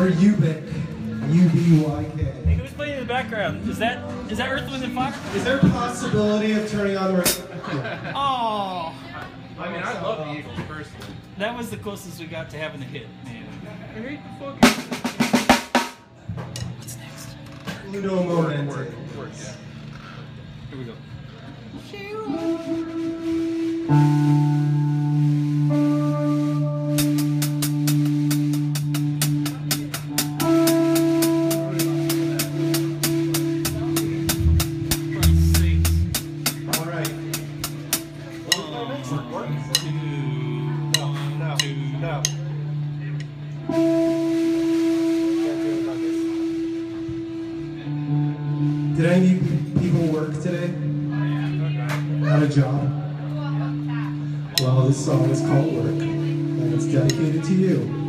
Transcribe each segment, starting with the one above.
Or Ubik, U-B-Y-K. Hey, who's playing in the background? Is that is that Earth, Wind, and Fire? Is there a possibility of turning on the radio? Oh, I mean, I love the Eagles personally. that was the closest we got to having a hit, man. I hate the fucking. What's next? Uno Momente. Work, yeah. Here we go. Did any people work today? Had a job? Well, this song is called Work, and it's dedicated to you.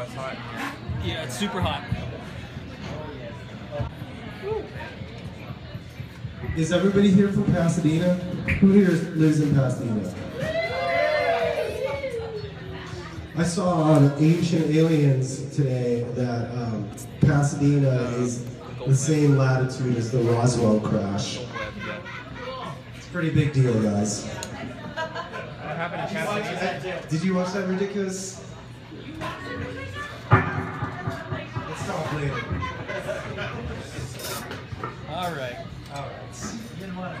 Wow, it's hot. Yeah, it's super hot. Is everybody here from Pasadena? Who here lives in Pasadena? I saw on Ancient Aliens today that um, Pasadena is the same latitude as the Roswell crash. It's a pretty big deal, guys. What happened in Pasadena? Did you watch that ridiculous? Let's later. All right. Alright.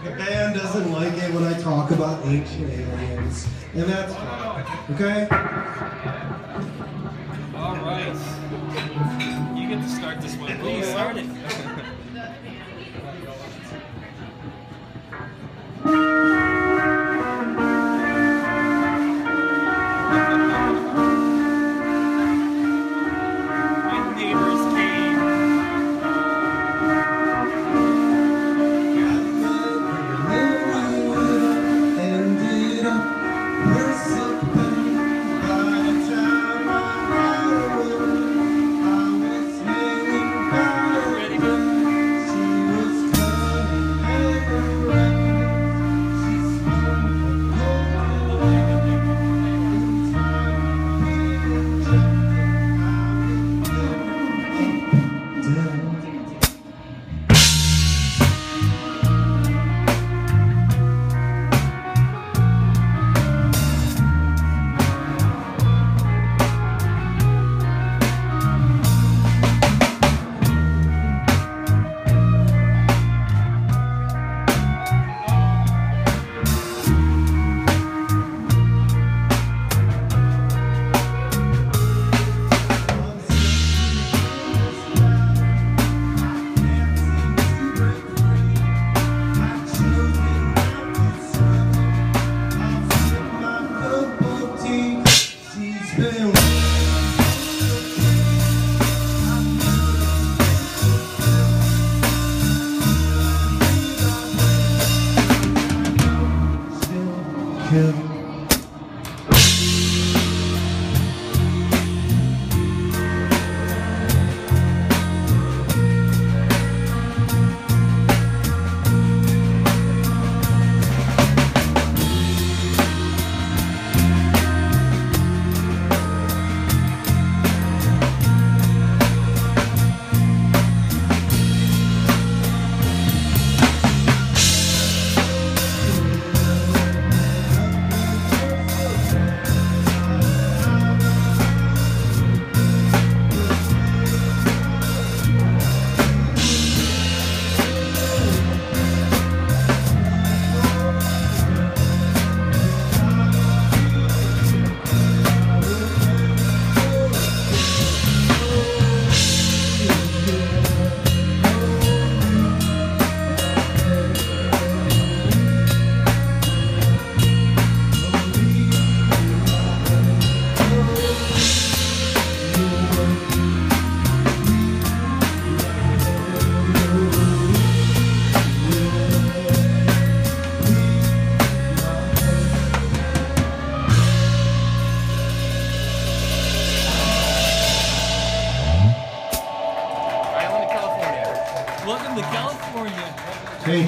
The band doesn't like it when I talk about ancient aliens, and that's fine. Okay? All right. You get to start this one. Please start it.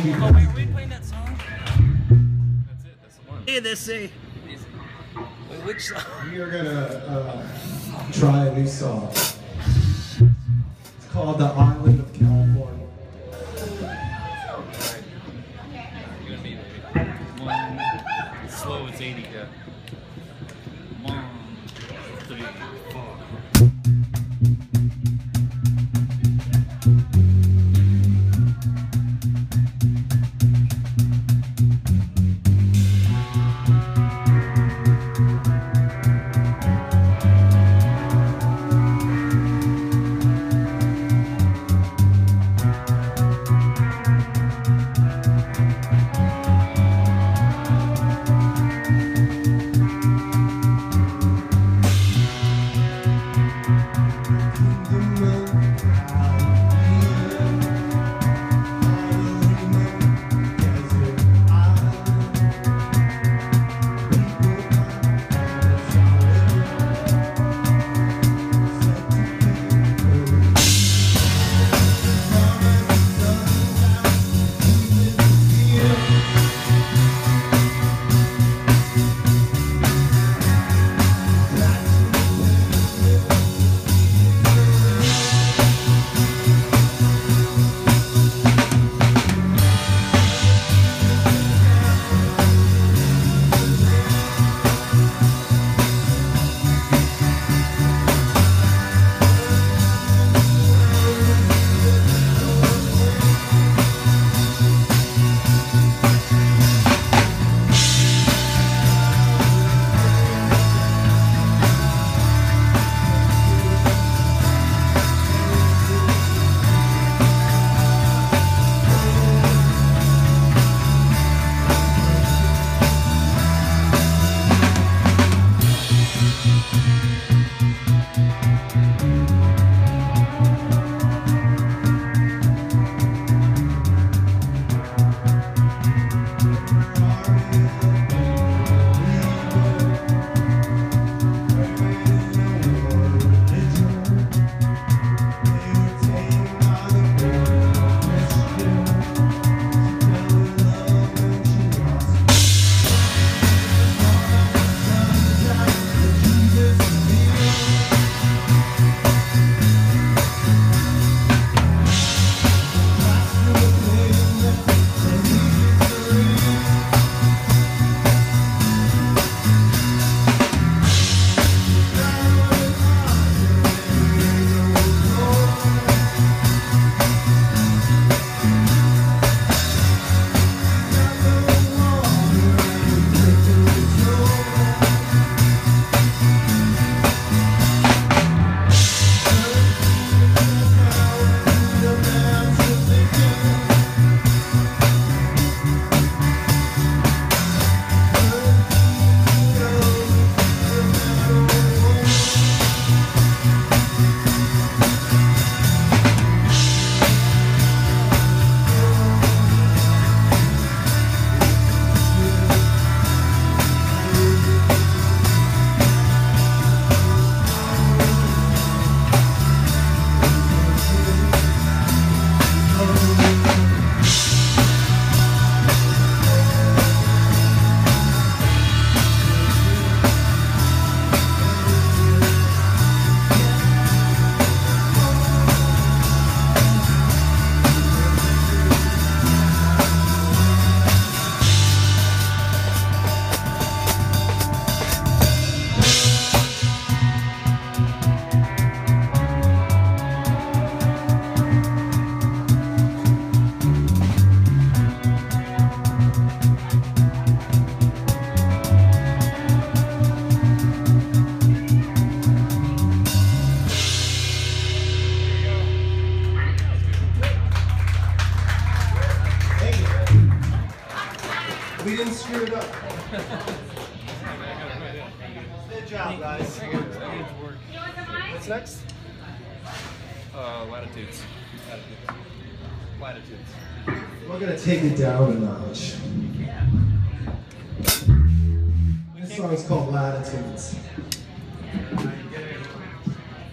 Oh wait, are we playing that song? That's it. That's the one. Hey, this say. Wait, which song? We are gonna uh, try a new song. It's called The Island of California.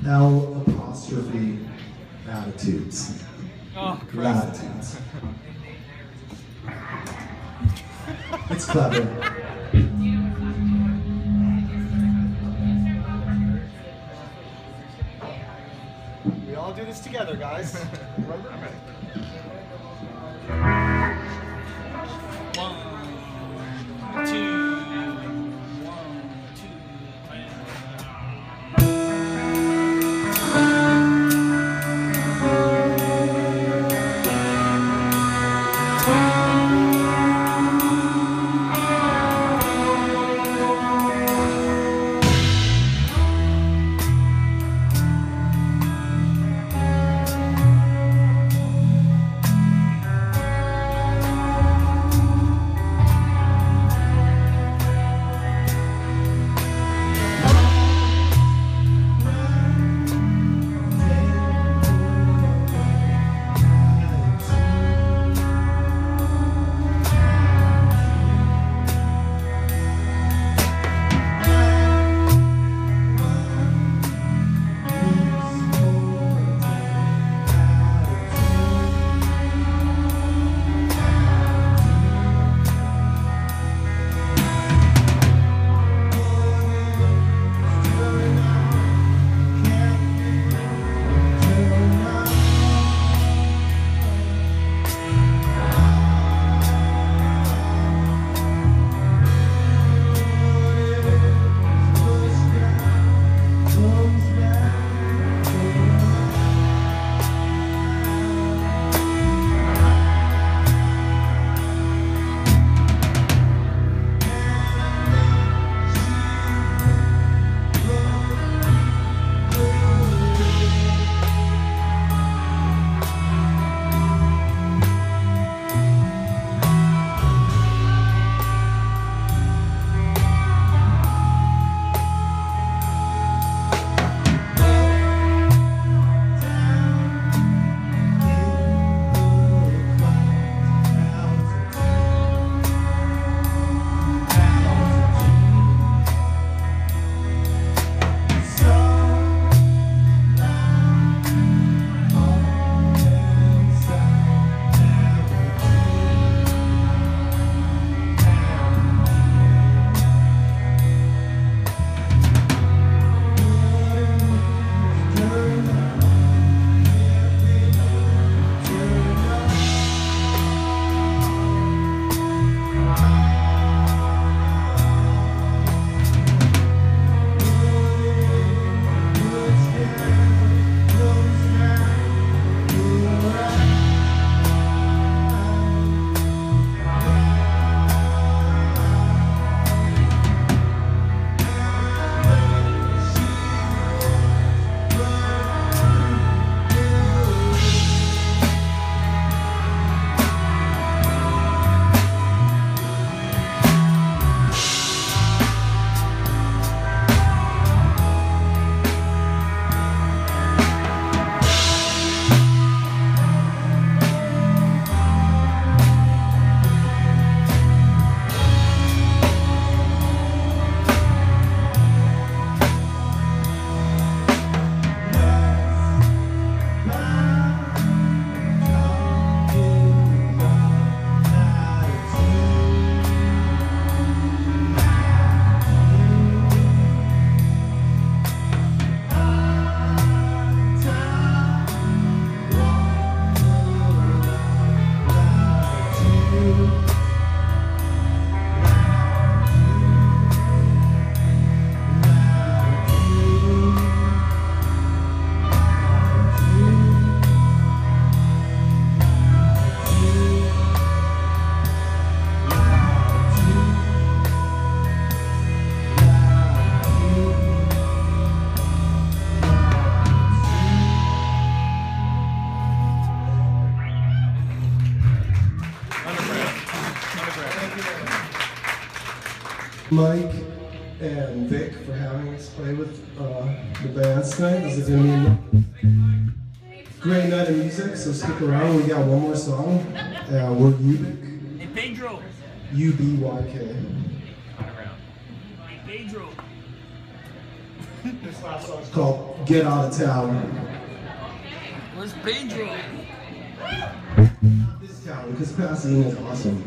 L apostrophe attitudes. Oh, it's clever. We all do this together, guys. Remember? Mike and Vic for having us play with uh, the band tonight. This is gonna be a great night of music, so stick around. We got one more song. Uh, we're Ubic, Hey, Pedro. U B Y K. Hey, Pedro. This last song's It's called Get Out of Town. Where's Pedro? This town, because Pasadena is awesome.